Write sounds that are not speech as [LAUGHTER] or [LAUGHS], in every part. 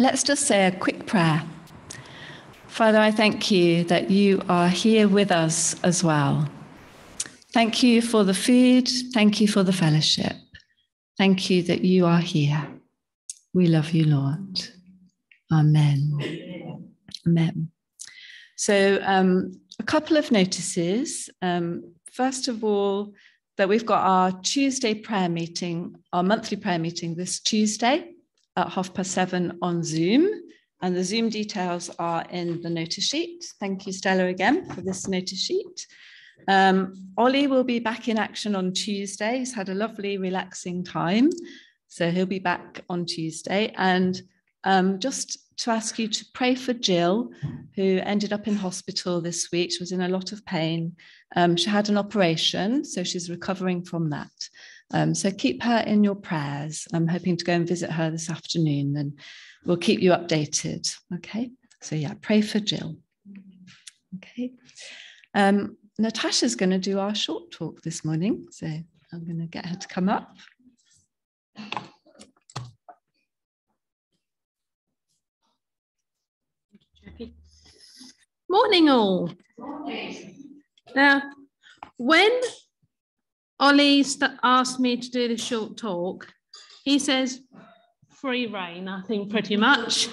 Let's just say a quick prayer. Father, I thank you that you are here with us as well. Thank you for the food. Thank you for the fellowship. Thank you that you are here. We love you, Lord. Amen. Amen. So, um, a couple of notices. Um, first of all, that we've got our Tuesday prayer meeting, our monthly prayer meeting this Tuesday at half past seven on Zoom. And the Zoom details are in the notice sheet. Thank you, Stella, again for this notice sheet. Um, Ollie will be back in action on Tuesday. He's had a lovely, relaxing time. So he'll be back on Tuesday. And um, just to ask you to pray for Jill, who ended up in hospital this week. She was in a lot of pain. Um, she had an operation, so she's recovering from that. Um, so keep her in your prayers. I'm hoping to go and visit her this afternoon and we'll keep you updated. Okay. So, yeah, pray for Jill. Okay. Um, Natasha's going to do our short talk this morning. So, I'm going to get her to come up. Morning, all. Morning. Now, when Ollie asked me to do this short talk, he says, free reign, I think, pretty much.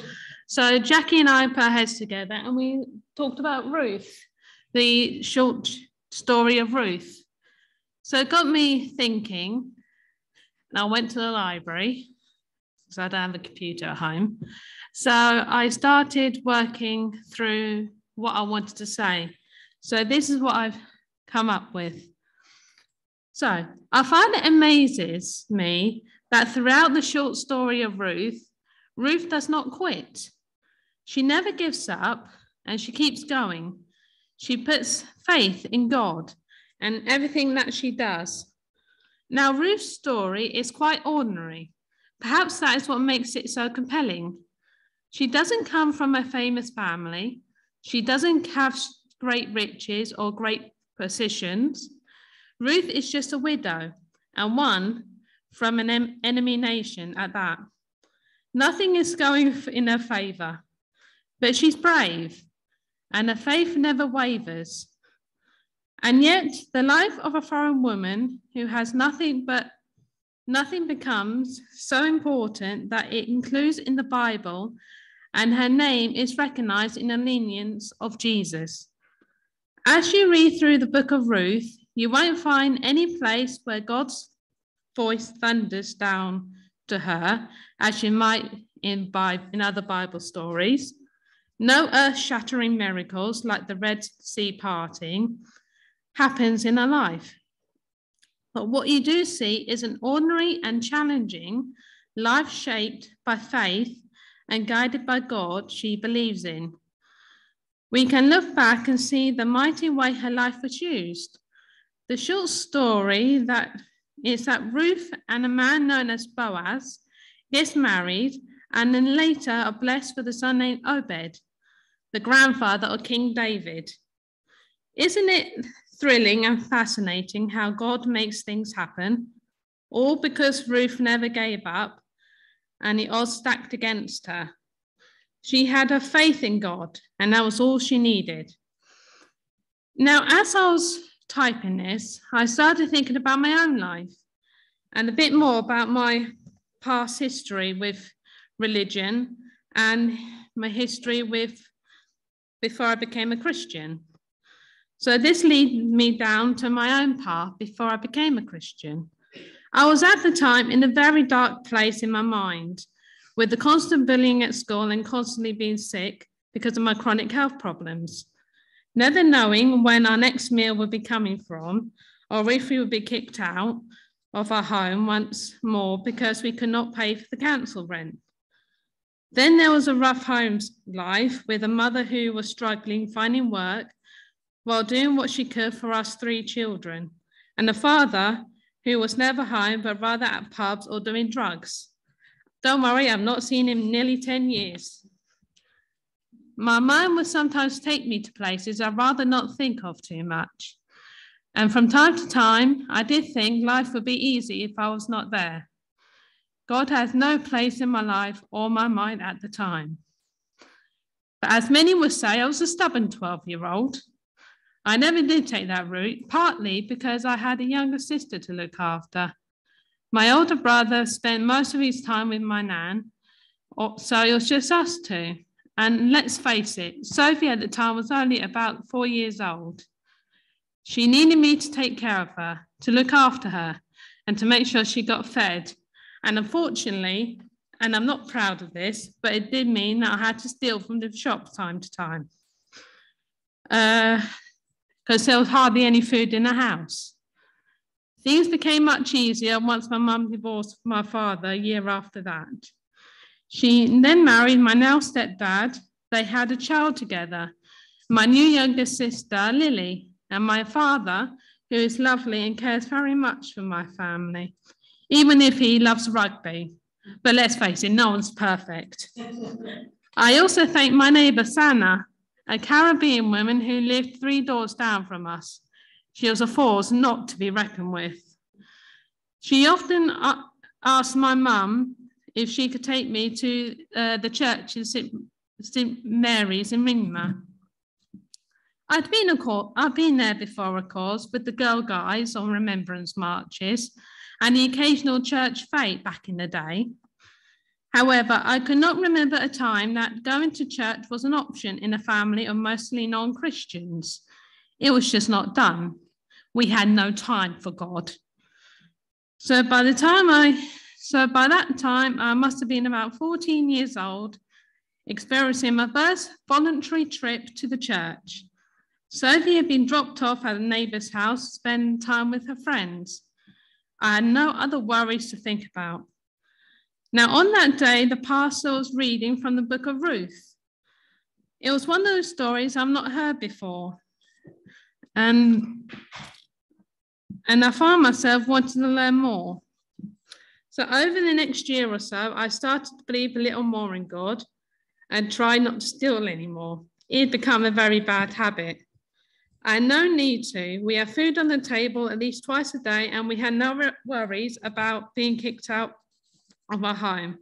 So Jackie and I put our heads together and we talked about Ruth, the short story of Ruth. So it got me thinking, and I went to the library because I don't have a computer at home. So I started working through what I wanted to say. So this is what I've come up with. So I find it amazes me that throughout the short story of Ruth, Ruth does not quit. She never gives up and she keeps going. She puts faith in God and everything that she does. Now, Ruth's story is quite ordinary. Perhaps that is what makes it so compelling. She doesn't come from a famous family. She doesn't have great riches or great positions. Ruth is just a widow and one from an enemy nation at that. Nothing is going in her favor, but she's brave and her faith never wavers. And yet, the life of a foreign woman who has nothing but nothing becomes so important that it includes in the Bible and her name is recognized in the lineage of Jesus. As you read through the book of Ruth, you won't find any place where God's voice thunders down to her, as you might in, in other Bible stories. No earth shattering miracles like the Red Sea parting happens in her life. But what you do see is an ordinary and challenging life shaped by faith and guided by God she believes in. We can look back and see the mighty way her life was used. The short story that is that Ruth and a man known as Boaz gets married and then later are blessed with a son named Obed, the grandfather of King David. Isn't it thrilling and fascinating how God makes things happen? All because Ruth never gave up and it all stacked against her. She had her faith in God, and that was all she needed. Now, as I was typing this, I started thinking about my own life and a bit more about my past history with religion and my history with before I became a Christian. So this led me down to my own path before I became a Christian. I was at the time in a very dark place in my mind with the constant bullying at school and constantly being sick because of my chronic health problems. Never knowing when our next meal would be coming from or if we would be kicked out of our home once more because we could not pay for the council rent. Then there was a rough home life with a mother who was struggling finding work while doing what she could for us three children, and a father who was never home but rather at pubs or doing drugs. Don't worry, I've not seen him nearly 10 years. My mind would sometimes take me to places I'd rather not think of too much. And from time to time, I did think life would be easy if I was not there. God has no place in my life or my mind at the time. But as many would say, I was a stubborn 12 year old. I never did take that route, partly because I had a younger sister to look after. My older brother spent most of his time with my nan, so it was just us two. And let's face it, Sophie at the time was only about four years old. She needed me to take care of her, to look after her, and to make sure she got fed. And unfortunately, and I'm not proud of this, but it did mean that I had to steal from the shop time to time. Because uh, there was hardly any food in the house. Things became much easier once my mum divorced my father a year after that. She then married my now stepdad. They had a child together, my new younger sister, Lily, and my father, who is lovely and cares very much for my family, even if he loves rugby. But let's face it, no one's perfect. [LAUGHS] I also thank my neighbour, Sana, a Caribbean woman who lived three doors down from us. She was a force not to be reckoned with. She often asked my mum if she could take me to uh, the church in St. St. Mary's in Ringmer. I'd been, a I'd been there before, of course, with the Girl Guides on remembrance marches and the occasional church fete back in the day. However, I could not remember a time that going to church was an option in a family of mostly non Christians. It was just not done. We had no time for God. So by the time I, so by that time, I must have been about 14 years old, experiencing my first voluntary trip to the church. Sophie had been dropped off at a neighbour's house to spend time with her friends. I had no other worries to think about. Now, on that day, the pastor was reading from the book of Ruth. It was one of those stories I've not heard before. And, and I found myself wanting to learn more. So, over the next year or so, I started to believe a little more in God and try not to steal anymore. It had become a very bad habit. And no need to. We have food on the table at least twice a day, and we had no worries about being kicked out of our home.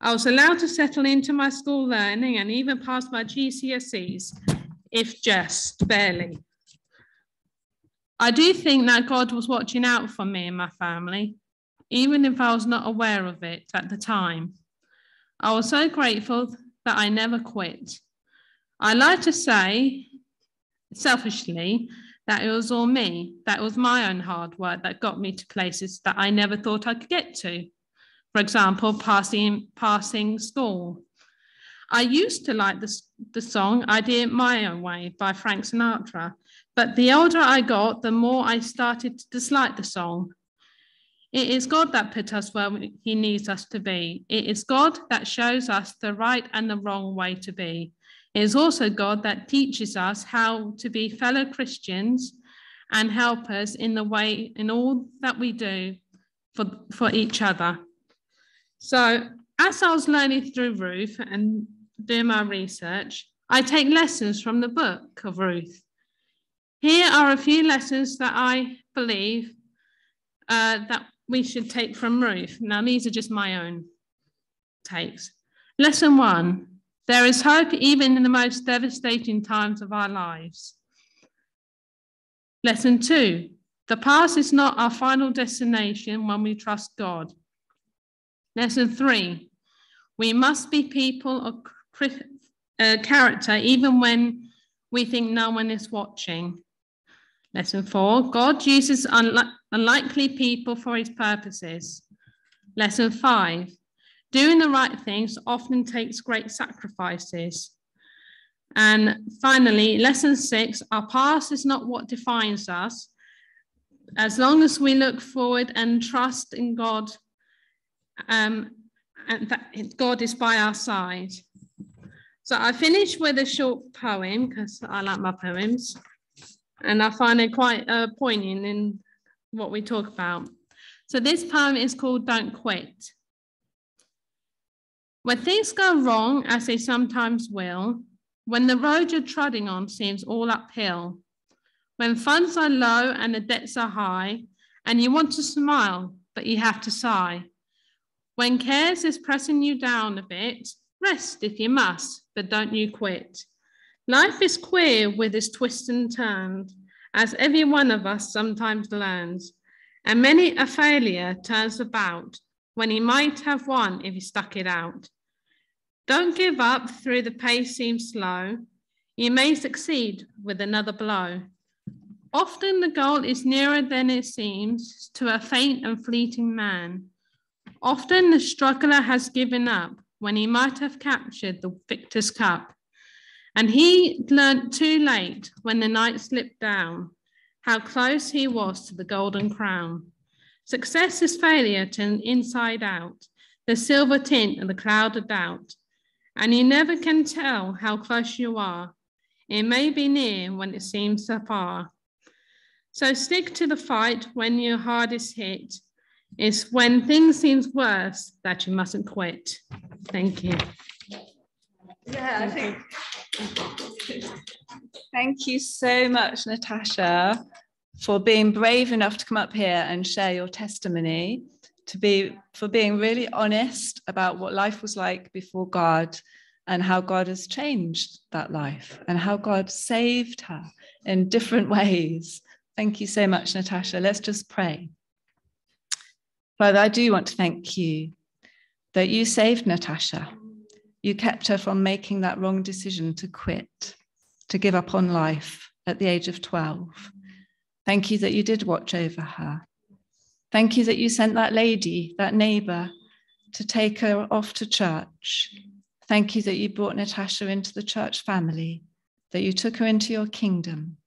I was allowed to settle into my school learning and even pass my GCSEs, if just barely. I do think that God was watching out for me and my family, even if I was not aware of it at the time. I was so grateful that I never quit. I like to say selfishly that it was all me, that it was my own hard work that got me to places that I never thought I could get to. For example, passing, passing school. I used to like the, the song I Did It My Own Way by Frank Sinatra, but the older I got, the more I started to dislike the song. It is God that put us where He needs us to be. It is God that shows us the right and the wrong way to be. It is also God that teaches us how to be fellow Christians and help us in the way, in all that we do for, for each other. So, as I was learning through Ruth and doing my research, I take lessons from the book of Ruth. Here are a few lessons that I believe uh, that we should take from Ruth. Now, these are just my own takes. Lesson one there is hope even in the most devastating times of our lives. Lesson two the past is not our final destination when we trust God. Lesson three we must be people of uh, character even when we think no one is watching. Lesson four God uses unli- unlikely people for his purposes. Lesson five Doing the right things often takes great sacrifices. And finally, lesson six our past is not what defines us. As long as we look forward and trust in God, um, and that God is by our side. So I finish with a short poem because I like my poems, and I find it quite uh, poignant in what we talk about. So this poem is called Don't Quit. When things go wrong, as they sometimes will, when the road you're treading on seems all uphill, when funds are low and the debts are high, and you want to smile, but you have to sigh, When cares is pressing you down a bit, rest if you must, but don't you quit. Life is queer with its twists and turns, as every one of us sometimes learns, and many a failure turns about when he might have won if he stuck it out. Don't give up through the pace seems slow. You may succeed with another blow. Often the goal is nearer than it seems to a faint and fleeting man. Often the struggler has given up when he might have captured the victor's cup. And he learnt too late when the night slipped down how close he was to the golden crown. Success is failure turned inside out, the silver tint and the cloud of doubt. And you never can tell how close you are. It may be near when it seems so far. So stick to the fight when your hardest hit. It's when things seems worse that you mustn't quit. Thank you. Yeah, I think. Thank you so much, Natasha, for being brave enough to come up here and share your testimony, to be for being really honest about what life was like before God and how God has changed that life and how God saved her in different ways Thank you so much, Natasha. Let's just pray. Father, I do want to thank you that you saved Natasha. You kept her from making that wrong decision to quit, to give up on life at the age of 12. Thank you that you did watch over her. Thank you that you sent that lady, that neighbor, to take her off to church. Thank you that you brought Natasha into the church family, that you took her into your kingdom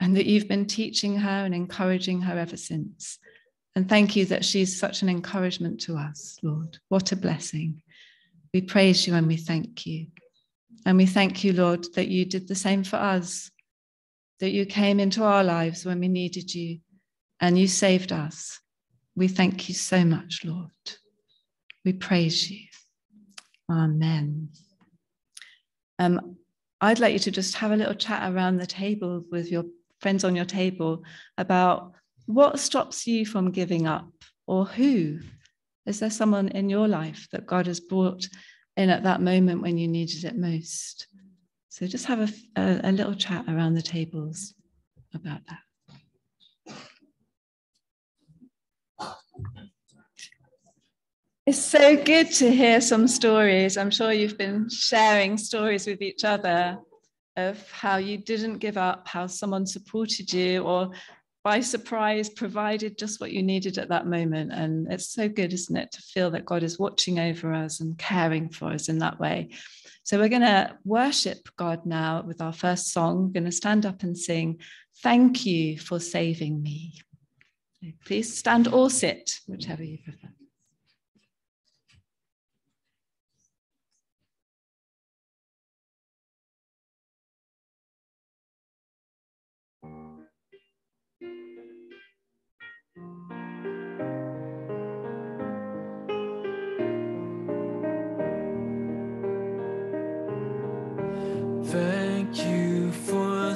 and that you've been teaching her and encouraging her ever since. And thank you that she's such an encouragement to us, Lord. What a blessing. We praise you and we thank you. And we thank you, Lord, that you did the same for us, that you came into our lives when we needed you and you saved us. We thank you so much, Lord. We praise you. Amen. Um, I'd like you to just have a little chat around the table with your friends on your table about what stops you from giving up or who? Is there someone in your life that God has brought in at that moment when you needed it most? So just have a, a, a little chat around the tables about that. It's so good to hear some stories. I'm sure you've been sharing stories with each other of how you didn't give up, how someone supported you, or by surprise provided just what you needed at that moment. And it's so good, isn't it, to feel that God is watching over us and caring for us in that way. So we're going to worship God now with our first song. We're going to stand up and sing, Thank you for saving me. Please stand or sit, whichever you prefer.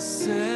say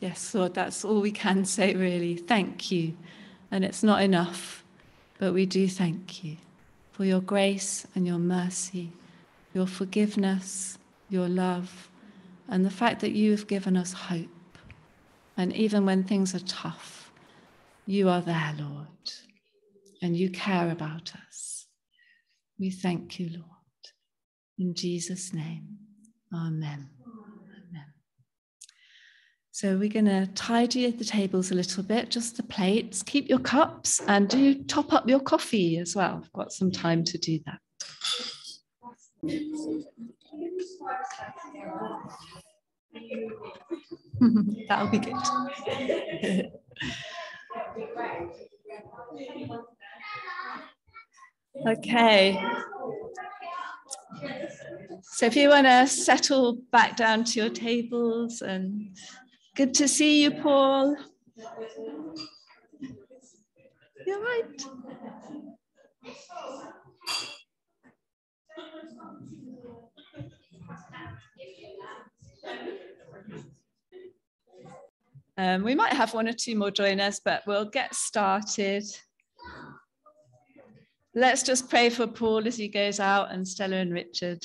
Yes, Lord, that's all we can say, really. Thank you. And it's not enough, but we do thank you for your grace and your mercy, your forgiveness, your love, and the fact that you have given us hope. And even when things are tough, you are there, Lord, and you care about us. We thank you, Lord. In Jesus' name, amen. Amen. So we're going to tidy the tables a little bit, just the plates. Keep your cups and do top up your coffee as well. I've got some time to do that. [LAUGHS] That'll be good. [LAUGHS] okay. So if you want to settle back down to your tables and Good to see you, Paul. You're right. Um, we might have one or two more join us, but we'll get started. Let's just pray for Paul as he goes out and Stella and Richard.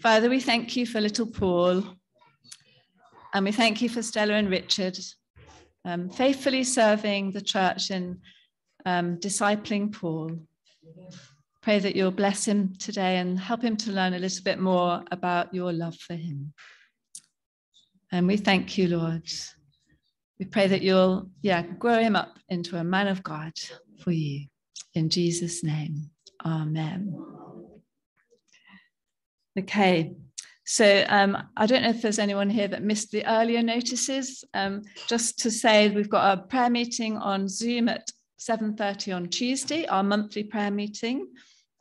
Father, we thank you for little Paul. And we thank you for Stella and Richard um, faithfully serving the church in um, discipling Paul. Pray that you'll bless him today and help him to learn a little bit more about your love for him. And we thank you, Lord. We pray that you'll, yeah, grow him up into a man of God for you. In Jesus' name, amen. Okay. So um, I don't know if there's anyone here that missed the earlier notices. Um, just to say we've got a prayer meeting on Zoom at 7.30 on Tuesday, our monthly prayer meeting.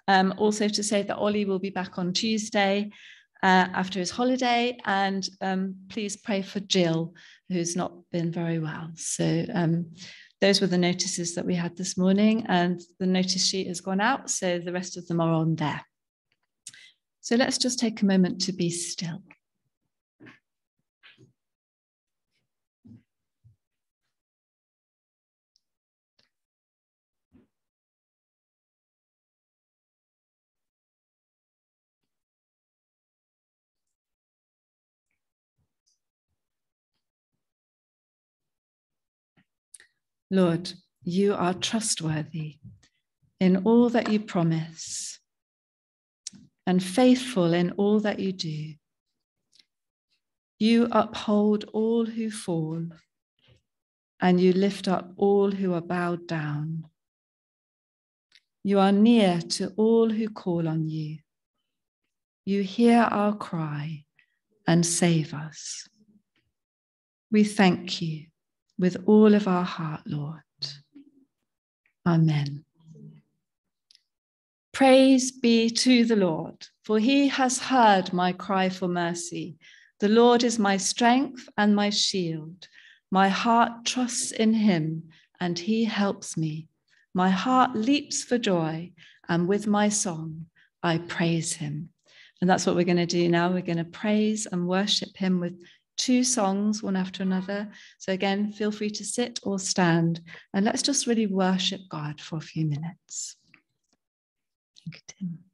Um, also to say that Ollie will be back on Tuesday uh, after his holiday and um, please pray for Jill, who's not been very well. So um, those were the notices that we had this morning and the notice sheet has gone out, so the rest of them are on there. So let's just take a moment to be still. Lord, you are trustworthy in all that you promise and faithful in all that you do. You uphold all who fall, and you lift up all who are bowed down. You are near to all who call on you. You hear our cry and save us. We thank you with all of our heart, Lord. Amen. Praise be to the Lord, for he has heard my cry for mercy. The Lord is my strength and my shield. My heart trusts in him, and he helps me. My heart leaps for joy, and with my song, I praise him. And that's what we're going to do now. We're going to praise and worship him with two songs, one after another. So, again, feel free to sit or stand, and let's just really worship God for a few minutes. Thank you, Tim.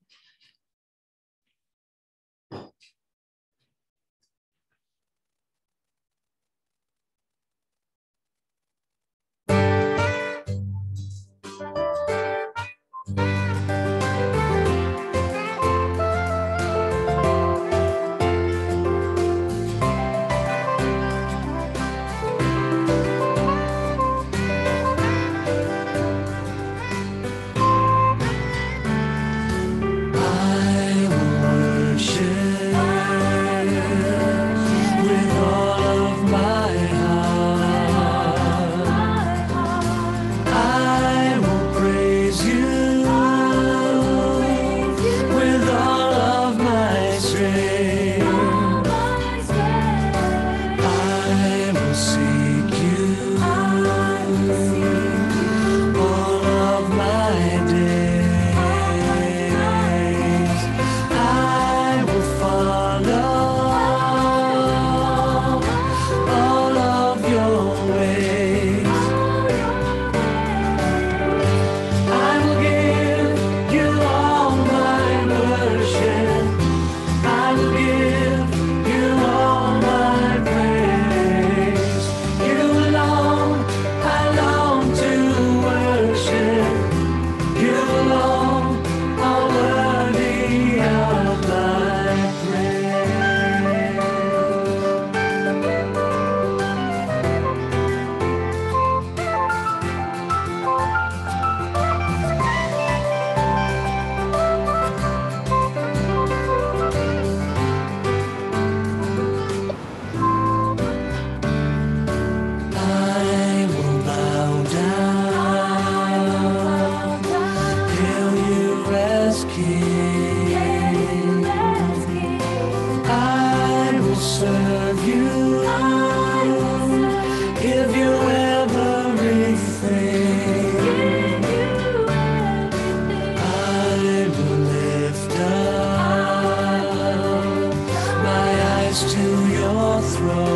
to your throne.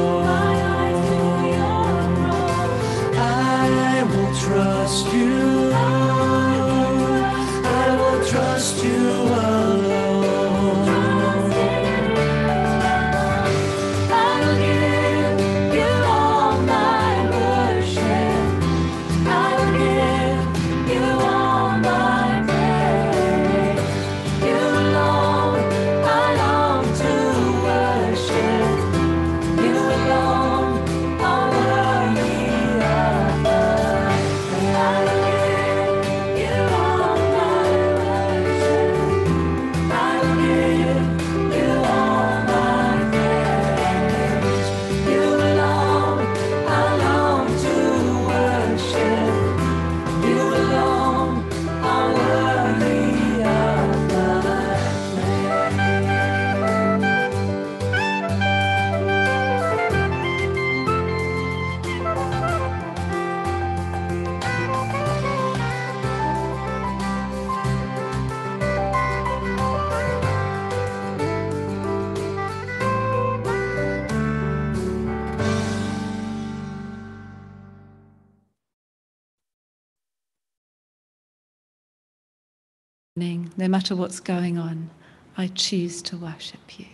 No matter what's going on, I choose to worship you.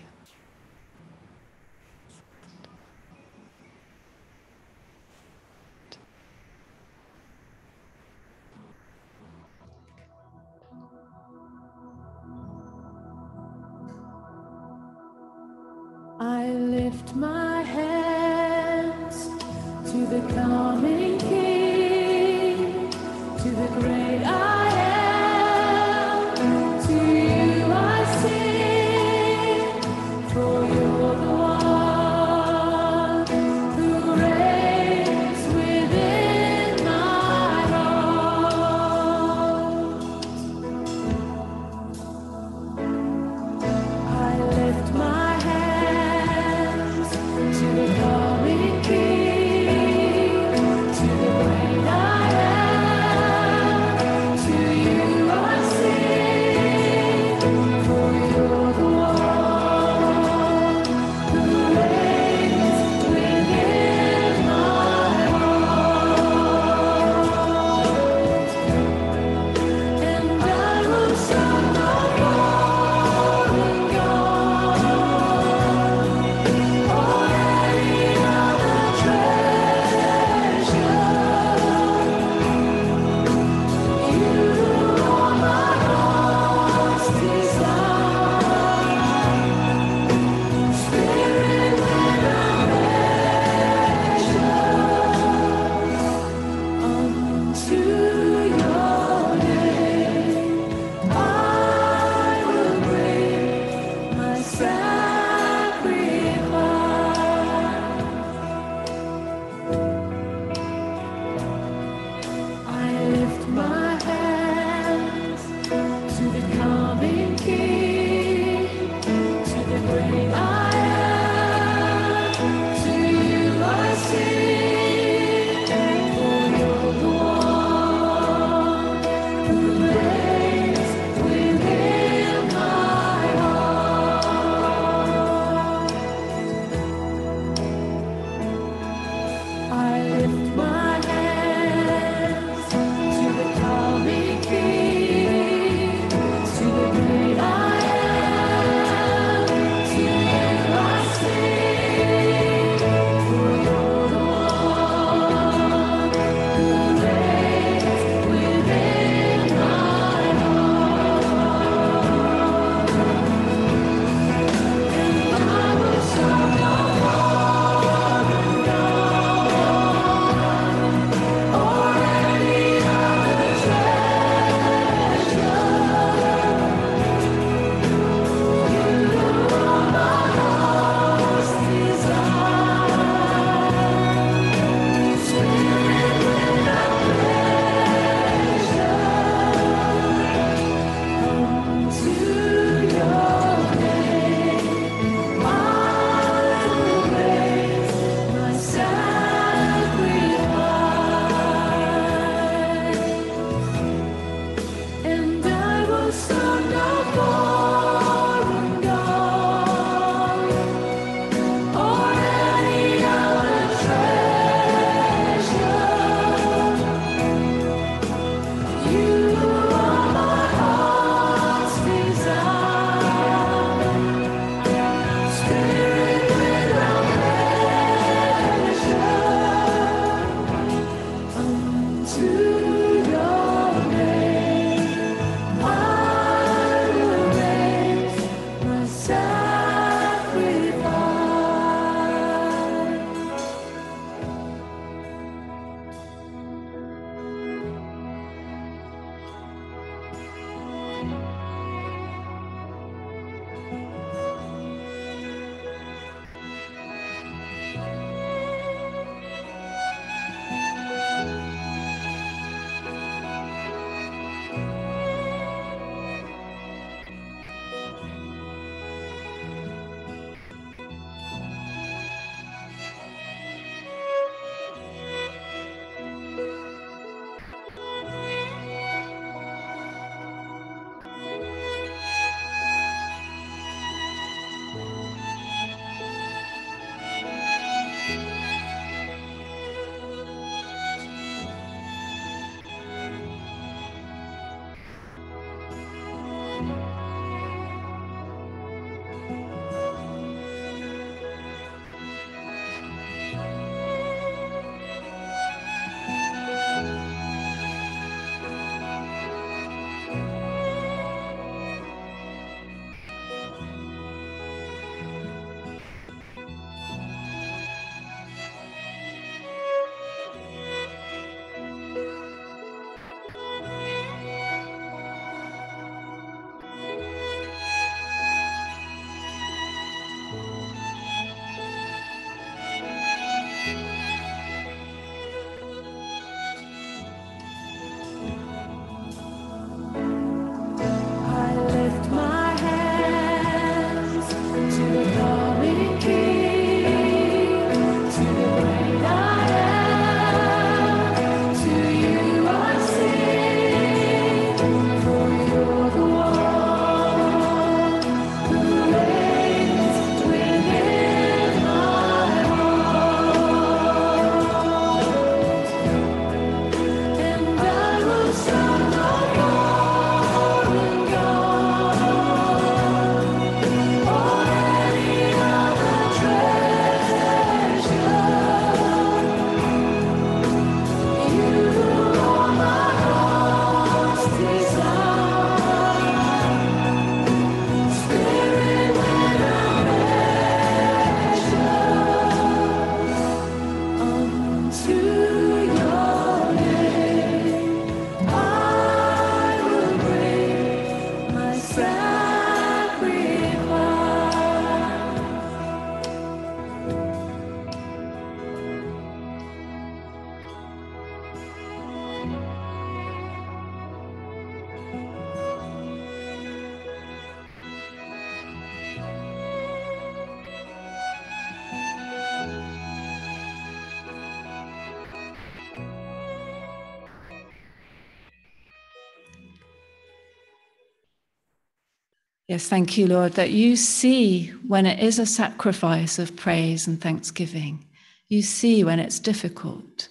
Yes, thank you, Lord, that you see when it is a sacrifice of praise and thanksgiving. You see when it's difficult.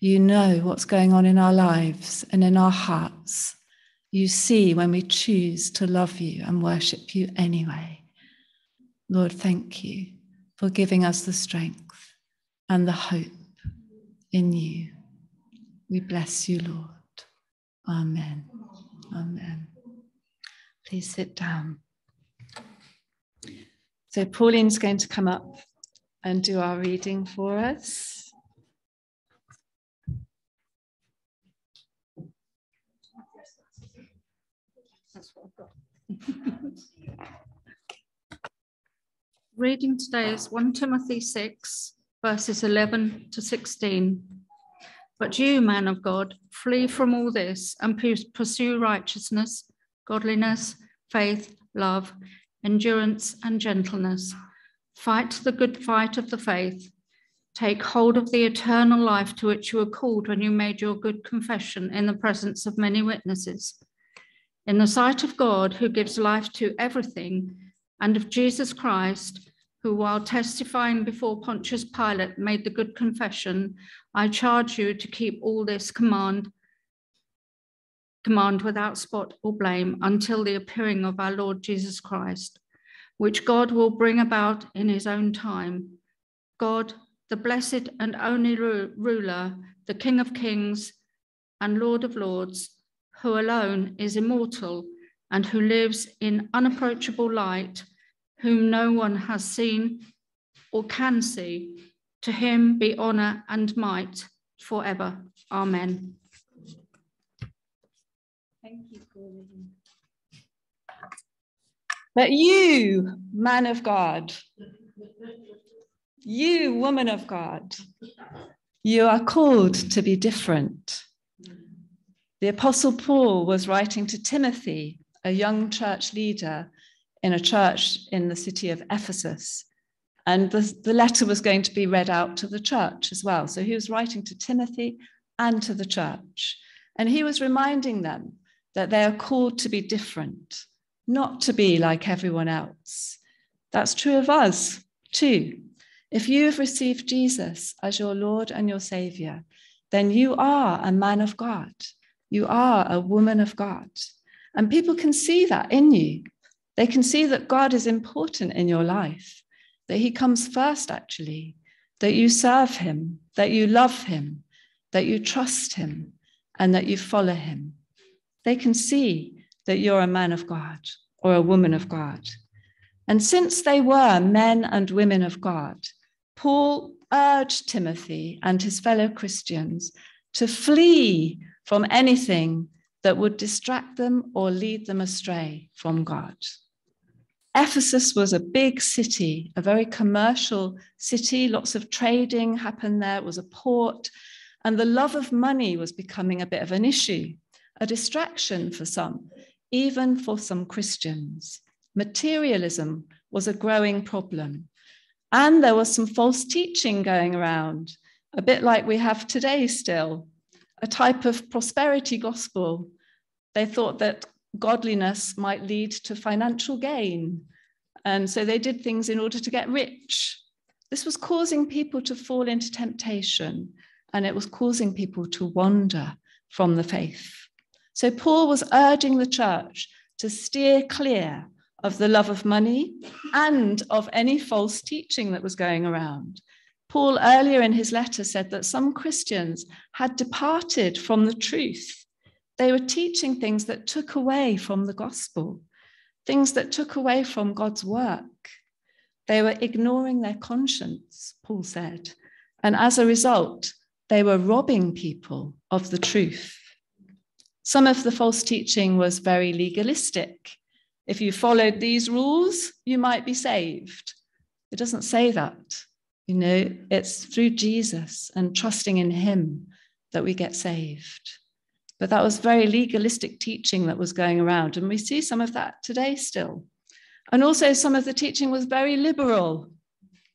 You know what's going on in our lives and in our hearts. You see when we choose to love you and worship you anyway. Lord, thank you for giving us the strength and the hope in you. We bless you, Lord. Amen. Amen. Please sit down. So, Pauline's going to come up and do our reading for us. [LAUGHS] Reading today is 1 Timothy 6, verses 11 to 16. But you, man of God, flee from all this and pursue righteousness, godliness, faith, love, endurance, and gentleness. Fight the good fight of the faith. Take hold of the eternal life to which you were called when you made your good confession in the presence of many witnesses. In the sight of God, who gives life to everything, and of Jesus Christ, who, while testifying before Pontius Pilate, made the good confession, I charge you to keep all this command, command without spot or blame until the appearing of our Lord Jesus Christ, which God will bring about in his own time. God, the blessed and only ruler, the King of kings and Lord of lords, who alone is immortal and who lives in unapproachable light whom no one has seen or can see. To him be honor and might forever. Amen. Thank you, Pauline. But you, man of God, you, woman of God, you are called to be different. The Apostle Paul was writing to Timothy, a young church leader in a church in the city of Ephesus. And the, the letter was going to be read out to the church as well. So he was writing to Timothy and to the church. And he was reminding them that they are called to be different, not to be like everyone else. That's true of us too. If you have received Jesus as your Lord and your Savior, then you are a man of God. You are a woman of God. And people can see that in you. They can see that God is important in your life, that He comes first, actually, that you serve Him, that you love Him, that you trust Him, and that you follow Him. They can see that you're a man of God or a woman of God. And since they were men and women of God, Paul urged Timothy and his fellow Christians to flee from anything that would distract them or lead them astray from God. Ephesus was a big city, a very commercial city. Lots of trading happened there. It was a port. And the love of money was becoming a bit of an issue, a distraction for some, even for some Christians. Materialism was a growing problem. And there was some false teaching going around, a bit like we have today still, a type of prosperity gospel. They thought that godliness might lead to financial gain. And so they did things in order to get rich. This was causing people to fall into temptation and it was causing people to wander from the faith. So Paul was urging the church to steer clear of the love of money and of any false teaching that was going around. Paul earlier in his letter said that some Christians had departed from the truth they were teaching things that took away from the gospel, things that took away from God's work. They were ignoring their conscience, Paul said. And as a result, they were robbing people of the truth. Some of the false teaching was very legalistic. If you followed these rules, you might be saved. It doesn't say that. You know, it's through Jesus and trusting in him that we get saved. But that was very legalistic teaching that was going around. And we see some of that today still. And also, some of the teaching was very liberal.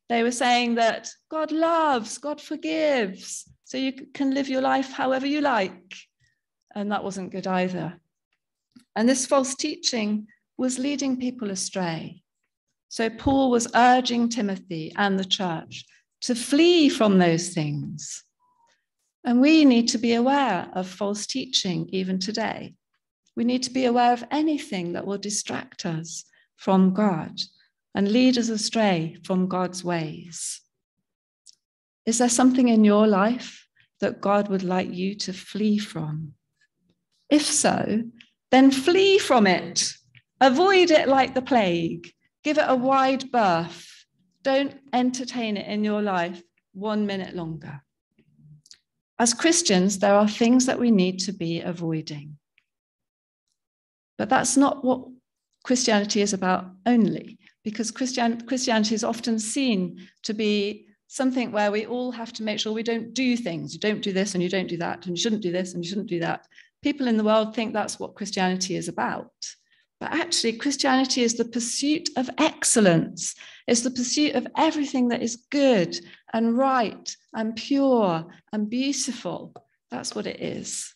They were saying that God loves, God forgives, so you can live your life however you like. And that wasn't good either. And this false teaching was leading people astray. So Paul was urging Timothy and the church to flee from those things. And we need to be aware of false teaching even today. We need to be aware of anything that will distract us from God and lead us astray from God's ways. Is there something in your life that God would like you to flee from? If so, then flee from it. Avoid it like the plague. Give it a wide berth. Don't entertain it in your life one minute longer. As Christians, there are things that we need to be avoiding. But that's not what Christianity is about only, because Christian, Christianity is often seen to be something where we all have to make sure we don't do things. You don't do this and you don't do that, and you shouldn't do this and you shouldn't do that. People in the world think that's what Christianity is about. But actually, Christianity is the pursuit of excellence. It's the pursuit of everything that is good and right and pure and beautiful. That's what it is.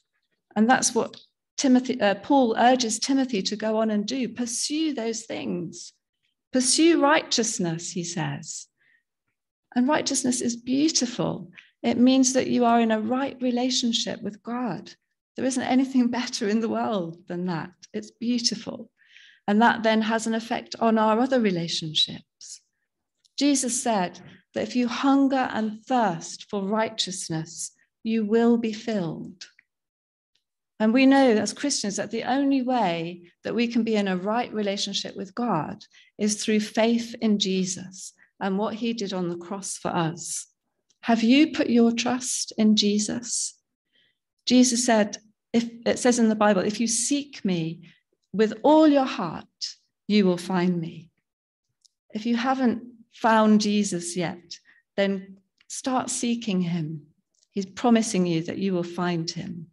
And that's what Timothy, uh, Paul urges Timothy to go on and do. Pursue those things. Pursue righteousness, he says. And righteousness is beautiful. It means that you are in a right relationship with God. There isn't anything [LAUGHS] better in the world than that. It's beautiful. And that then has an effect on our other relationships. Jesus said that if you hunger and thirst for righteousness, you will be filled. And we know as Christians that the only way that we can be in a right relationship with God is through faith in Jesus and what he did on the cross for us. Have you put your trust in Jesus? Jesus said, if it says in the Bible, if you seek me with all your heart, you will find me. If you haven't found Jesus yet, then start seeking him. He's promising you that you will find him.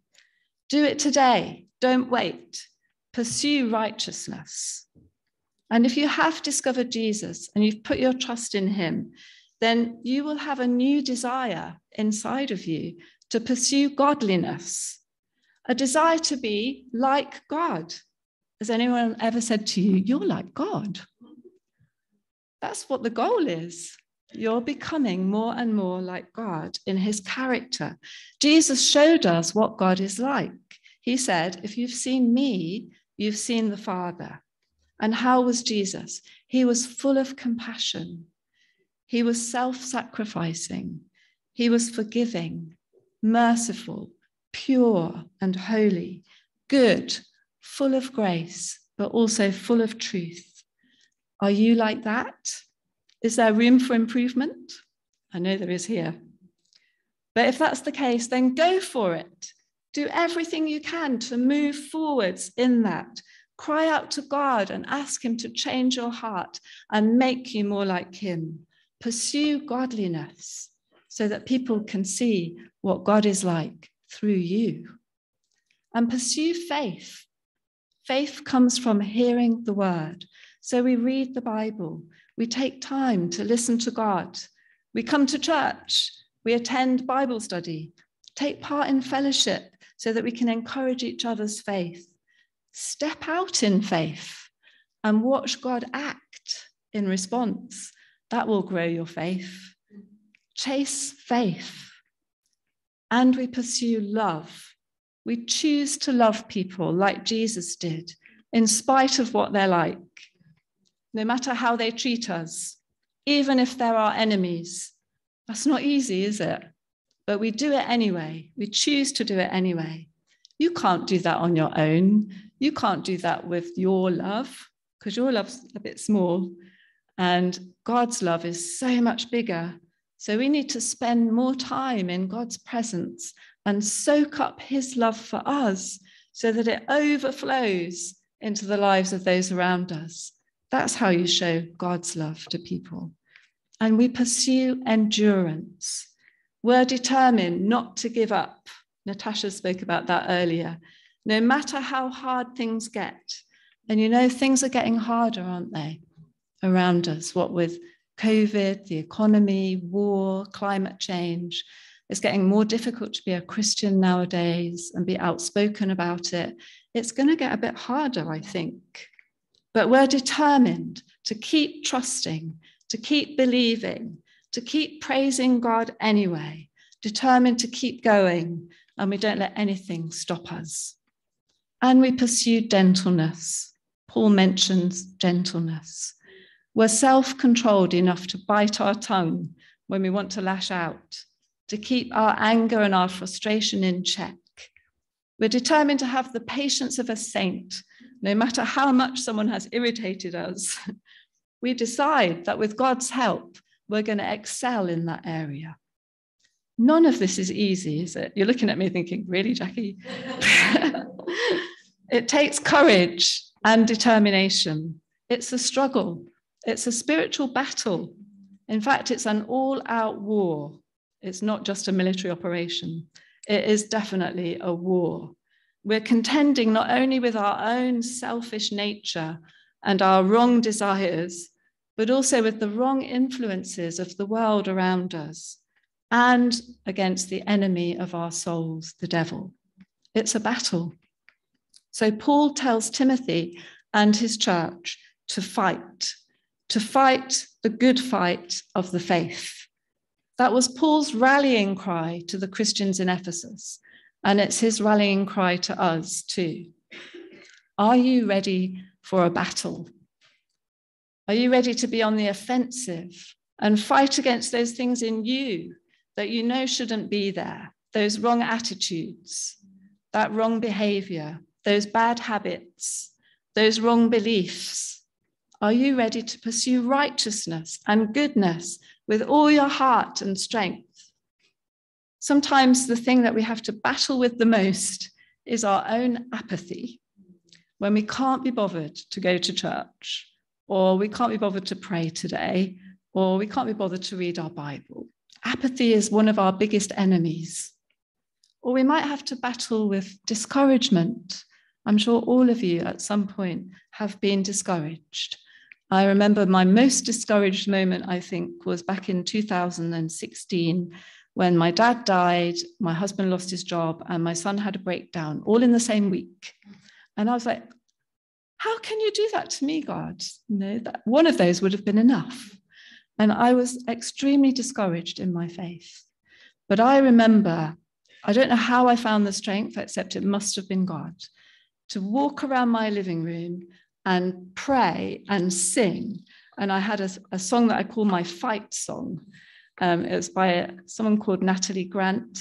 Do it today. Don't wait. Pursue righteousness. And if you have discovered Jesus and you've put your trust in him, then you will have a new desire inside of you to pursue godliness, a desire to be like God. Has anyone ever said to you, You're like God? That's what the goal is. You're becoming more and more like God in his character. Jesus showed us what God is like. He said, If you've seen me, you've seen the Father. And how was Jesus? He was full of compassion. He was self sacrificing. He was forgiving, merciful, pure, and holy, good, full of grace, but also full of truth. Are you like that? Is there room for improvement? I know there is here. But if that's the case, then go for it. Do everything you can to move forwards in that. Cry out to God and ask Him to change your heart and make you more like Him. Pursue godliness so that people can see what God is like through you. And pursue faith. Faith comes from hearing the word. So we read the Bible, we take time to listen to God, we come to church, we attend Bible study, take part in fellowship so that we can encourage each other's faith. Step out in faith and watch God act in response. That will grow your faith. Chase faith. And we pursue love. We choose to love people like Jesus did, in spite of what they're like, no matter how they treat us, even if they're our enemies. That's not easy, is it? But we do it anyway. We choose to do it anyway. You can't do that on your own. You can't do that with your love because your love's a bit small and God's love is so much bigger. So we need to spend more time in God's presence and soak up his love for us so that it overflows into the lives of those around us. That's how you show God's love to people. And we pursue endurance. We're determined not to give up. Natasha spoke about that earlier no matter how hard things get. And you know, things are getting harder, aren't they, around us? What with COVID, the economy, war, climate change. It's getting more difficult to be a Christian nowadays and be outspoken about it. It's going to get a bit harder, I think. but we're determined to keep trusting, to keep believing, to keep praising God anyway, determined to keep going, and we don't let anything stop us. And we pursue gentleness. Paul mentions gentleness. We're self controlled enough to bite our tongue when we want to lash out, to keep our anger and our frustration in check. We're determined to have the patience of a saint, no matter how much someone has irritated us. [LAUGHS] We decide that with God's help, we're going to excel in that area. None of this is easy, is it? You're looking at me thinking, really, Jackie? [LAUGHS] [LAUGHS] it takes courage and determination. It's a struggle, it's a spiritual battle. In fact, it's an all out war. It's not just a military operation, it is definitely a war. We're contending not only with our own selfish nature and our wrong desires, but also with the wrong influences of the world around us and against the enemy of our souls, the devil. It's a battle. So Paul tells Timothy and his church to fight, to fight the good fight of the faith. That was Paul's rallying cry to the Christians in Ephesus, and it's his rallying cry to us too. Are you ready for a battle? Are you ready to be on the offensive and fight against those things in you that you know shouldn't be there, those wrong attitudes, that wrong behavior, those bad habits, those wrong beliefs? Are you ready to pursue righteousness and goodness with all your heart and strength? Sometimes the thing that we have to battle with the most is our own apathy when we can't be bothered to go to church, or we can't be bothered to pray today, or we can't be bothered to read our Bible. Apathy is one of our biggest enemies. Or we might have to battle with discouragement. I'm sure all of you at some point have been discouraged. I remember my most discouraged moment, I think, was back in 2016 when my dad died, my husband lost his job, and my son had a breakdown all in the same week. And I was like, how can you do that to me, God? You know, that one of those would have been enough. And I was extremely discouraged in my faith. But I remember, I don't know how I found the strength, except it must have been God, to walk around my living room and pray and sing. And I had a, a song that I call my fight song. Um, it was by someone called Natalie Grant.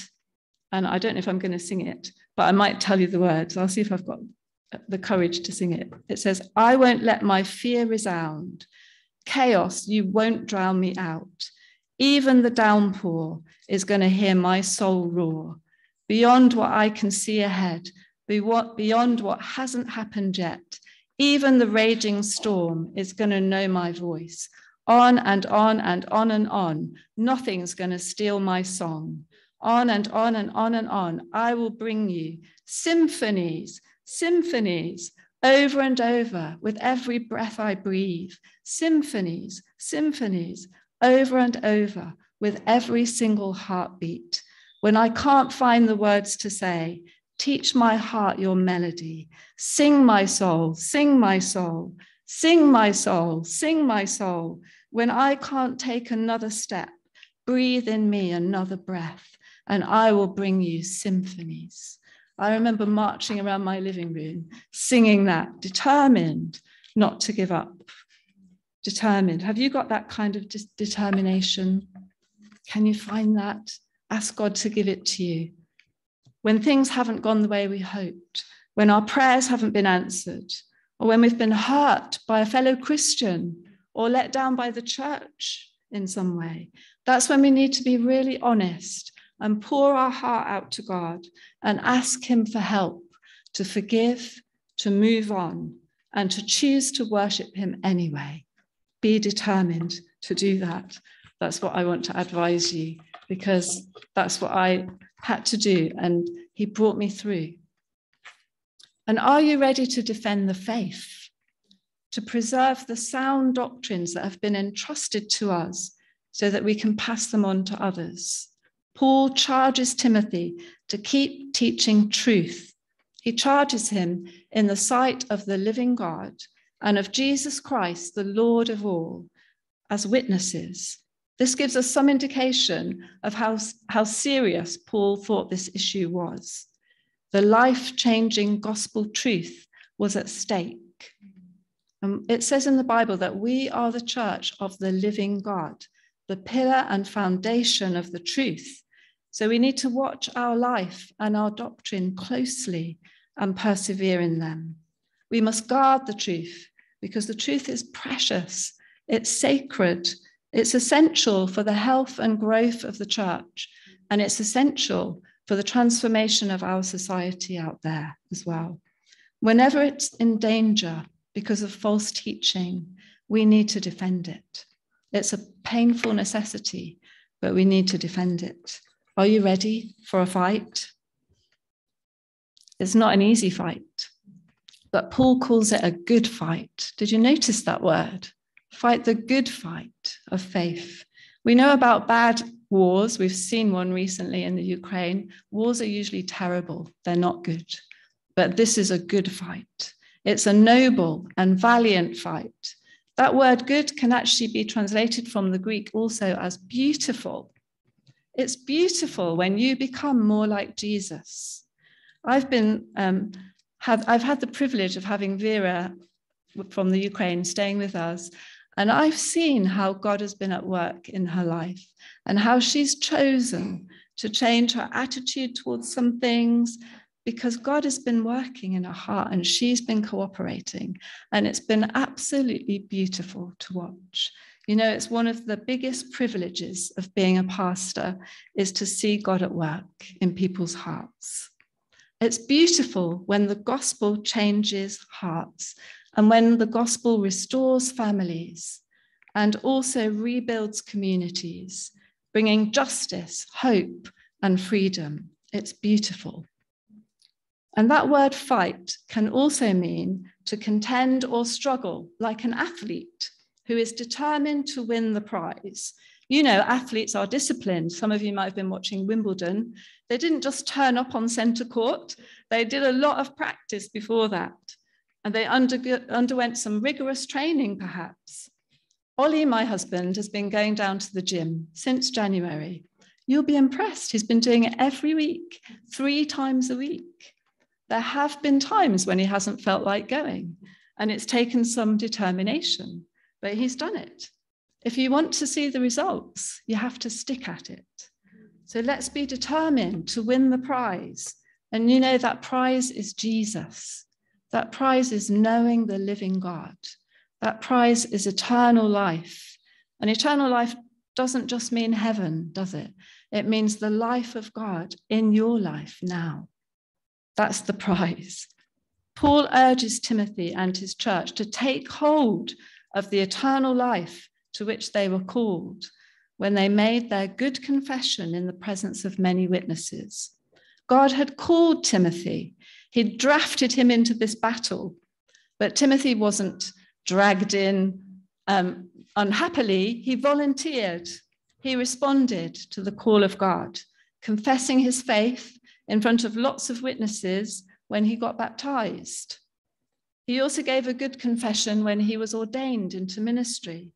And I don't know if I'm going to sing it, but I might tell you the words. I'll see if I've got the courage to sing it. It says, I won't let my fear resound chaos, you won't drown me out. Even the downpour is going to hear my soul roar. Beyond what I can see ahead, beyond what hasn't happened yet, even the raging storm is going to know my voice. On and on and on and on, nothing's going to steal my song. On and on and on and on, I will bring you symphonies, symphonies over and over with every breath I breathe, symphonies, symphonies, over and over with every single heartbeat. When I can't find the words to say, teach my heart your melody. Sing my soul, sing my soul, sing my soul, sing my soul. When I can't take another step, breathe in me another breath, and I will bring you symphonies. I remember marching around my living room, singing that, determined not to give up. Determined. Have you got that kind of determination? Can you find that? Ask God to give it to you. When things haven't gone the way we hoped, when our prayers haven't been answered, or when we've been hurt by a fellow Christian or let down by the church in some way, that's when we need to be really honest and pour our heart out to God and ask Him for help to forgive, to move on, and to choose to worship Him anyway. Be determined to do that. That's what I want to advise you because that's what I had to do, and He brought me through. And are you ready to defend the faith? To preserve the sound doctrines that have been entrusted to us so that we can pass them on to others? Paul charges Timothy to keep teaching truth. He charges him in the sight of the living God and of Jesus Christ, the Lord of all, as witnesses. This gives us some indication of how, how serious Paul thought this issue was. The life changing gospel truth was at stake. Um, it says in the Bible that we are the church of the living God, the pillar and foundation of the truth. So we need to watch our life and our doctrine closely and persevere in them. We must guard the truth because the truth is precious, it's sacred, it's essential for the health and growth of the church, and it's essential for the transformation of our society out there as well. Whenever it's in danger because of false teaching, we need to defend it. It's a painful necessity, but we need to defend it. Are you ready for a fight? It's not an easy fight, but Paul calls it a good fight. Did you notice that word? Fight the good fight of faith. We know about bad wars. We've seen one recently in the Ukraine. Wars are usually terrible, they're not good. But this is a good fight. It's a noble and valiant fight. That word good can actually be translated from the Greek also as beautiful. It's beautiful when you become more like Jesus. I've been um, have I've had the privilege of having Vera from the Ukraine staying with us, and I've seen how God has been at work in her life and how she's chosen to change her attitude towards some things because God has been working in her heart and she's been cooperating. And it's been absolutely beautiful to watch. You know, it's one of the biggest privileges of being a pastor is to see God at work in people's hearts. It's beautiful when the gospel changes hearts and when the gospel restores families and also rebuilds communities, bringing justice, hope, and freedom. It's beautiful. And that word fight can also mean to contend or struggle like an athlete who is determined to win the prize. You know, athletes are disciplined. Some of you might have been watching Wimbledon. They didn't just turn up on centre court, they did a lot of practice before that. And they underwent some rigorous training, perhaps. Ollie, my husband, has been going down to the gym since January. You'll be impressed. He's been doing it every week, three times a week. There have been times when he hasn't felt like going, and it's taken some determination, but he's done it. If you want to see the results, you have to stick at it. So let's be determined to win the prize. And you know, that prize is Jesus. That prize is knowing the living God. That prize is eternal life. And eternal life doesn't just mean heaven, does it? It means the life of God in your life now. That's the prize. Paul urges Timothy and his church to take hold of the eternal life to which they were called when they made their good confession in the presence of many witnesses. God had called Timothy, he'd drafted him into this battle, but Timothy wasn't dragged in um, unhappily, he volunteered. He responded to the call of God, confessing his faith in front of lots of witnesses when he got baptized. He also gave a good confession when he was ordained into ministry.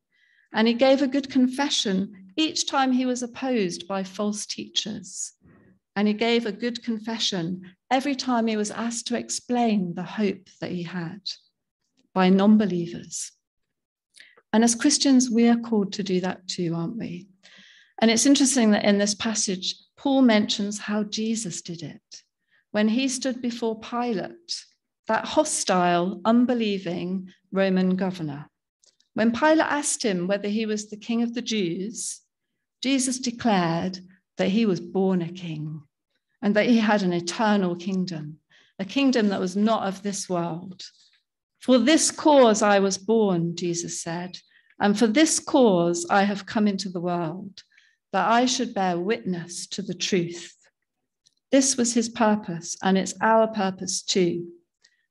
And he gave a good confession each time he was opposed by false teachers. And he gave a good confession every time he was asked to explain the hope that he had by non believers. And as Christians, we are called to do that too, aren't we? And it's interesting that in this passage, Paul mentions how Jesus did it when he stood before Pilate, that hostile, unbelieving Roman governor. When Pilate asked him whether he was the king of the Jews, Jesus declared that he was born a king and that he had an eternal kingdom, a kingdom that was not of this world. For this cause I was born, Jesus said, and for this cause I have come into the world that I should bear witness to the truth. This was his purpose, and it's our purpose too.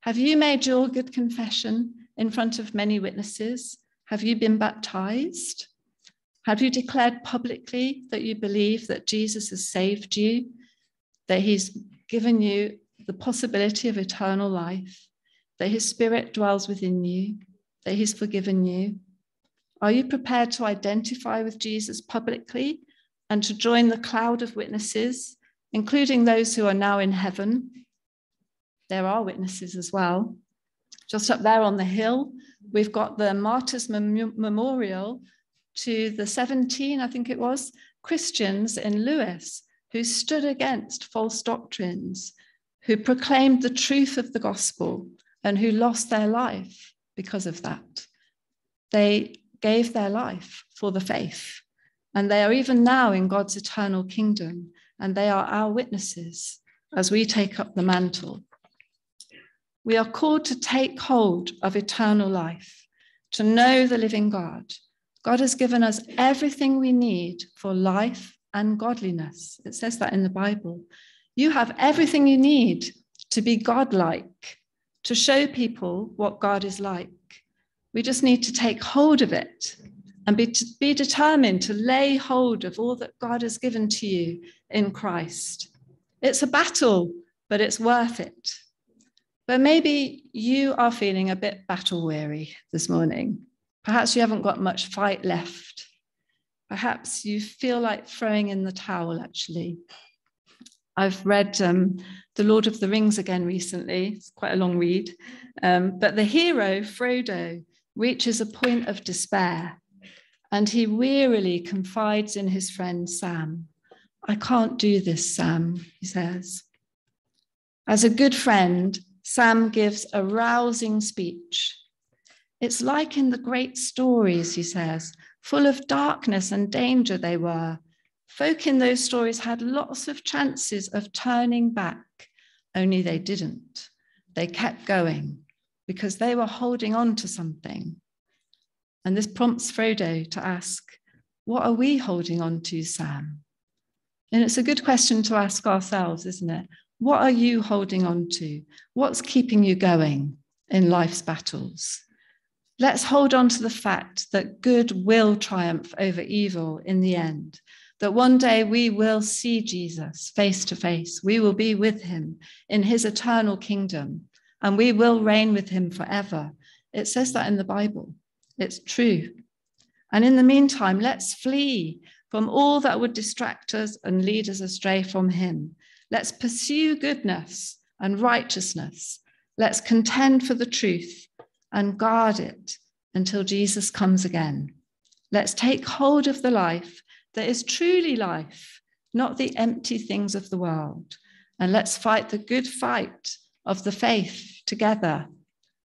Have you made your good confession in front of many witnesses? Have you been baptized? Have you declared publicly that you believe that Jesus has saved you, that he's given you the possibility of eternal life, that his spirit dwells within you? that he's forgiven you? Are you prepared to identify with Jesus publicly and to join the cloud of witnesses, including those who are now in heaven? There are witnesses as well. Just up there on the hill, we've got the Martyrs Mem- Memorial to the 17, I think it was, Christians in Lewes who stood against false doctrines, who proclaimed the truth of the gospel, and who lost their life because of that. They gave their life for the faith, and they are even now in God's eternal kingdom, and they are our witnesses as we take up the mantle. We are called to take hold of eternal life, to know the living God. God has given us everything we need for life and godliness. It says that in the Bible. You have everything you need to be godlike, to show people what God is like. We just need to take hold of it and be, be determined to lay hold of all that God has given to you in Christ. It's a battle, but it's worth it. But maybe you are feeling a bit battle weary this morning. Perhaps you haven't got much fight left. Perhaps you feel like throwing in the towel, actually. I've read um, The Lord of the Rings again recently. It's quite a long read. Um, but the hero, Frodo, reaches a point of despair and he wearily confides in his friend Sam. I can't do this, Sam, he says. As a good friend, Sam gives a rousing speech. It's like in the great stories, he says, full of darkness and danger they were. Folk in those stories had lots of chances of turning back, only they didn't. They kept going because they were holding on to something. And this prompts Frodo to ask, What are we holding on to, Sam? And it's a good question to ask ourselves, isn't it? What are you holding on to? What's keeping you going in life's battles? Let's hold on to the fact that good will triumph over evil in the end, that one day we will see Jesus face to face. We will be with him in his eternal kingdom, and we will reign with him forever. It says that in the Bible. It's true. And in the meantime, let's flee from all that would distract us and lead us astray from him. Let's pursue goodness and righteousness. Let's contend for the truth and guard it until Jesus comes again. Let's take hold of the life that is truly life, not the empty things of the world. And let's fight the good fight of the faith together.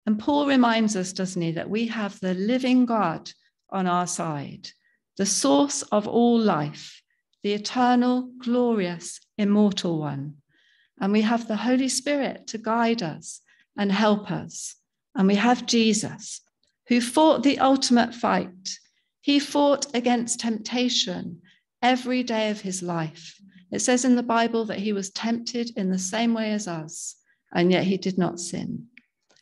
And Paul reminds us, doesn't he, that we have the living God on our side, the source of all life, the eternal, glorious, immortal one. And we have the Holy Spirit to guide us and help us. And we have Jesus, who fought the ultimate fight. He fought against temptation every day of his life. It says in the Bible that he was tempted in the same way as us, and yet he did not sin.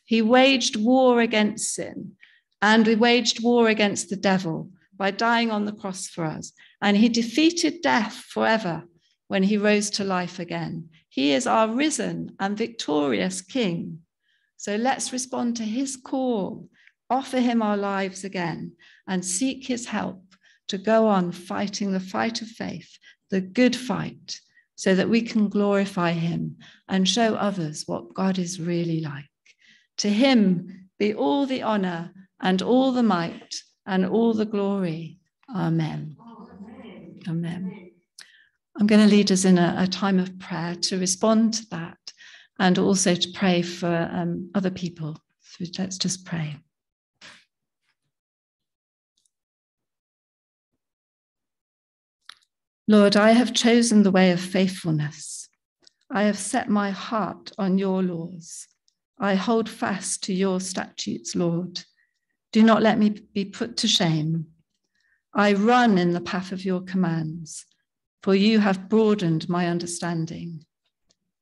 He waged war against sin, and we waged war against the devil by dying on the cross for us. And he defeated death forever when he rose to life again. He is our risen and victorious King. So let's respond to his call, offer him our lives again, and seek his help to go on fighting the fight of faith, the good fight, so that we can glorify him and show others what God is really like. To him be all the honor and all the might and all the glory. Amen. Amen. I'm going to lead us in a, a time of prayer to respond to that and also to pray for um, other people. So let's just pray. Lord, I have chosen the way of faithfulness. I have set my heart on your laws. I hold fast to your statutes, Lord. Do not let me be put to shame. I run in the path of your commands, for you have broadened my understanding.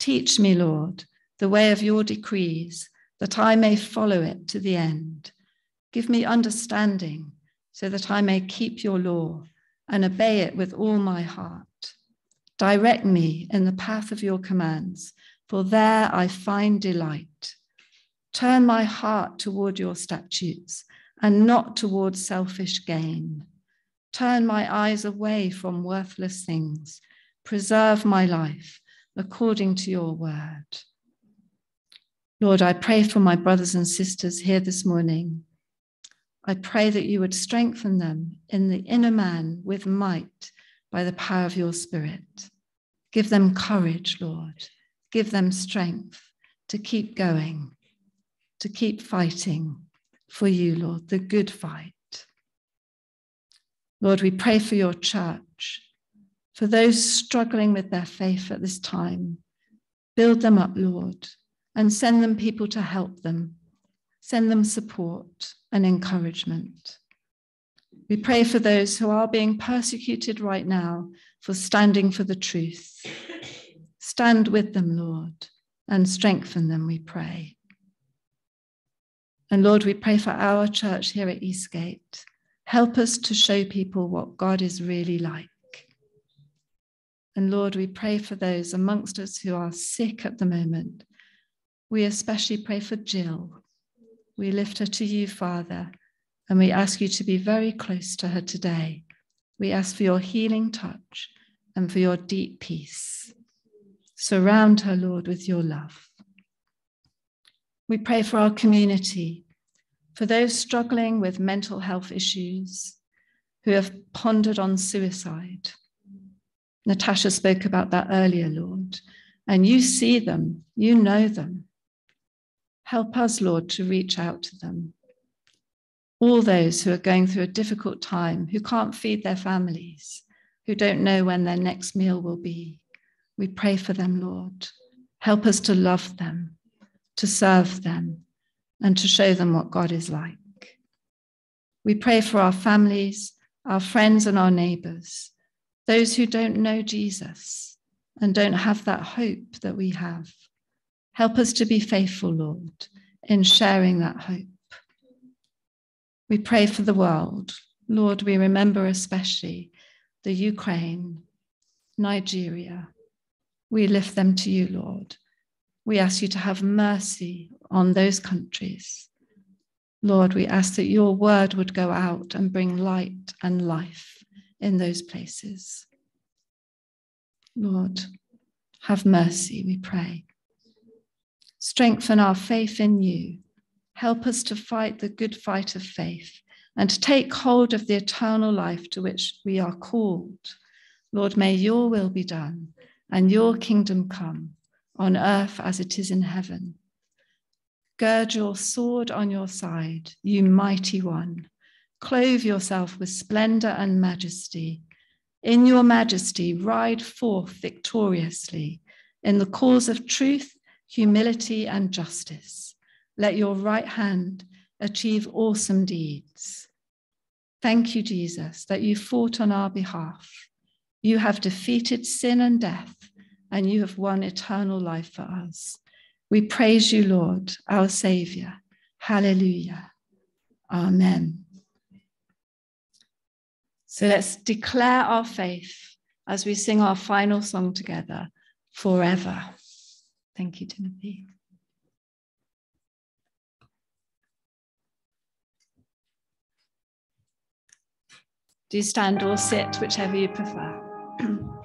Teach me, Lord, the way of your decrees, that I may follow it to the end. Give me understanding, so that I may keep your law and obey it with all my heart. Direct me in the path of your commands, for there I find delight. Turn my heart toward your statutes and not toward selfish gain. Turn my eyes away from worthless things. Preserve my life according to your word. Lord, I pray for my brothers and sisters here this morning. I pray that you would strengthen them in the inner man with might by the power of your Spirit. Give them courage, Lord. Give them strength to keep going, to keep fighting for you, Lord, the good fight. Lord, we pray for your church, for those struggling with their faith at this time. Build them up, Lord, and send them people to help them. Send them support and encouragement. We pray for those who are being persecuted right now for standing for the truth. Stand with them, Lord, and strengthen them, we pray. And Lord, we pray for our church here at Eastgate. Help us to show people what God is really like. And Lord, we pray for those amongst us who are sick at the moment. We especially pray for Jill. We lift her to you, Father, and we ask you to be very close to her today. We ask for your healing touch and for your deep peace. Surround her, Lord, with your love. We pray for our community, for those struggling with mental health issues, who have pondered on suicide. Natasha spoke about that earlier, Lord, and you see them, you know them. Help us, Lord, to reach out to them all those who are going through a difficult time, who can't feed their families, who don't know when their next meal will be. We pray for them, Lord. Help us to love them, to serve them, and to show them what God is like. We pray for our families, our friends, and our neighbors, those who don't know Jesus and don't have that hope that we have. Help us to be faithful, Lord, in sharing that hope. We pray for the world. Lord, we remember especially the Ukraine, Nigeria. We lift them to you, Lord. We ask you to have mercy on those countries. Lord, we ask that your word would go out and bring light and life in those places. Lord, have mercy, we pray. Strengthen our faith in you Help us to fight the good fight of faith and take hold of the eternal life to which we are called. Lord, may your will be done and your kingdom come on earth as it is in heaven. Gird your sword on your side, you mighty one. Clothe yourself with splendor and majesty. In your majesty, ride forth victoriously in the cause of truth, humility, and justice. Let your right hand achieve awesome deeds. Thank you, Jesus, that you fought on our behalf. You have defeated sin and death, and you have won eternal life for us. We praise you, Lord, our Savior. Hallelujah. Amen. So let's declare our faith as we sing our final song together forever. Thank you, Timothy. Do stand or sit, whichever you prefer. [CLEARS THROAT]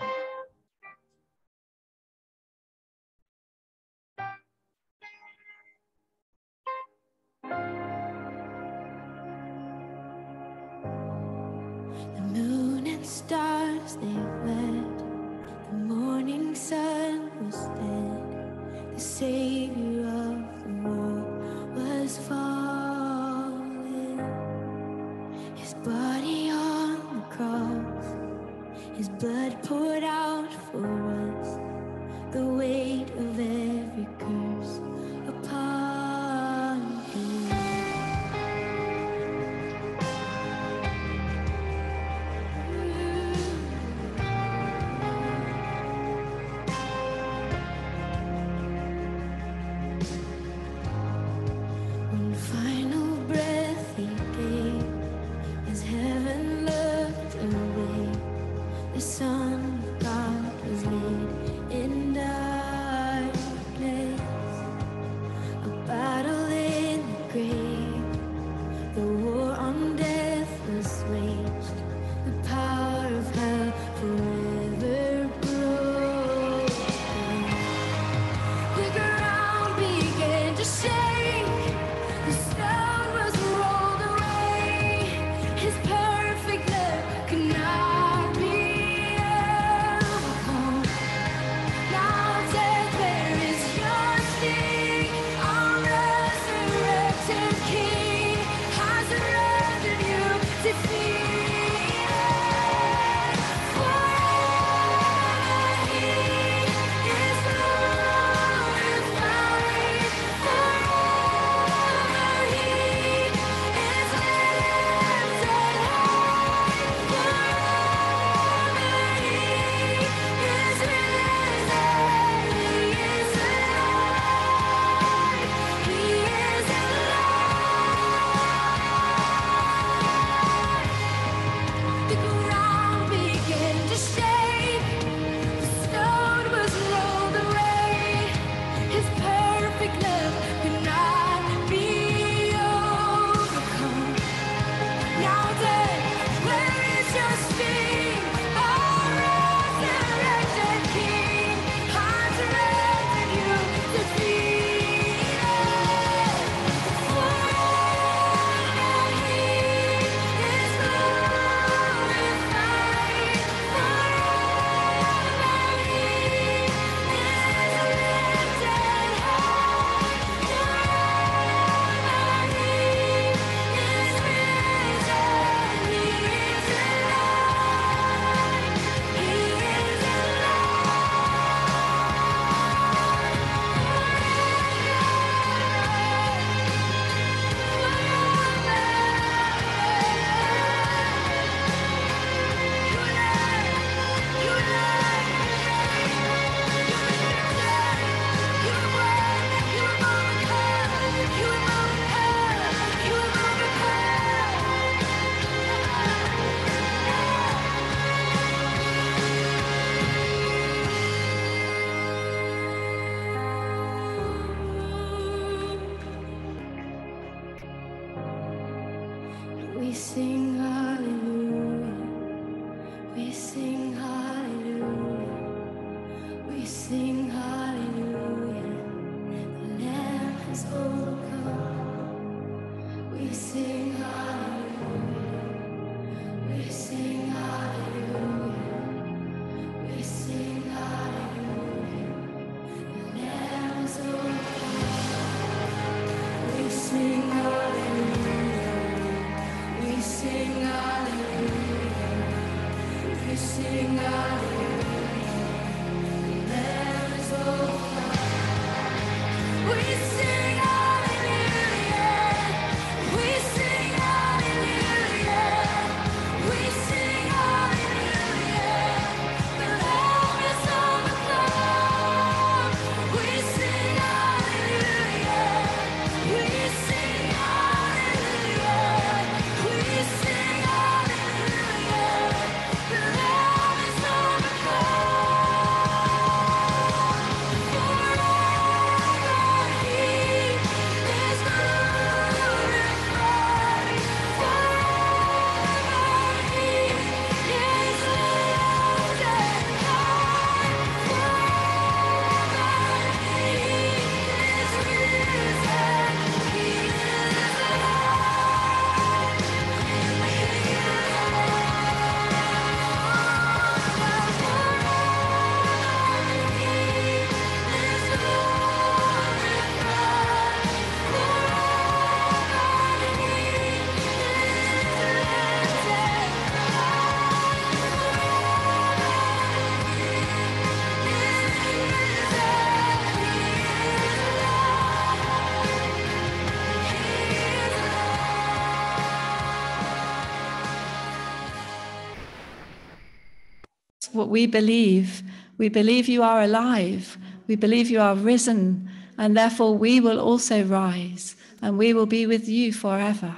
what we believe. We believe you are alive. We believe you are risen. And therefore, we will also rise and we will be with you forever.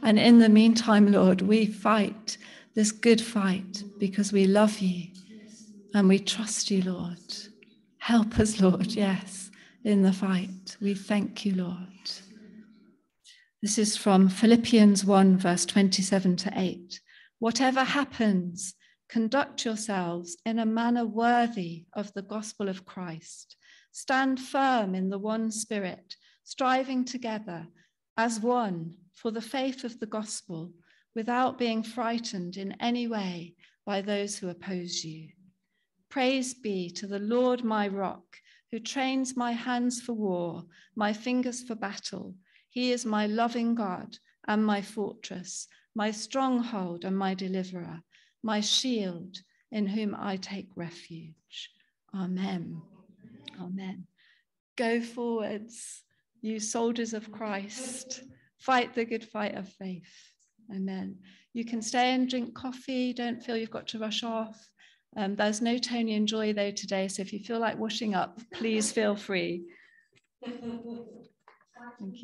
And in the meantime, Lord, we fight this good fight because we love you and we trust you, Lord. Help us, Lord, yes, in the fight. We thank you, Lord. This is from Philippians 1, verse 27 to 8. Whatever happens, conduct yourselves in a manner worthy of the gospel of Christ. Stand firm in the one spirit, striving together as one for the faith of the gospel, without being frightened in any way by those who oppose you. Praise be to the Lord my rock, who trains my hands for war, my fingers for battle. He is my loving God and my fortress, my stronghold and my deliverer, my shield in whom I take refuge. Amen. Amen. Go forwards, you soldiers of Christ. Fight the good fight of faith. Amen. You can stay and drink coffee. Don't feel you've got to rush off. Um, there's no Tony and Joy though today, so if you feel like washing up, please feel free. [LAUGHS] Thank you.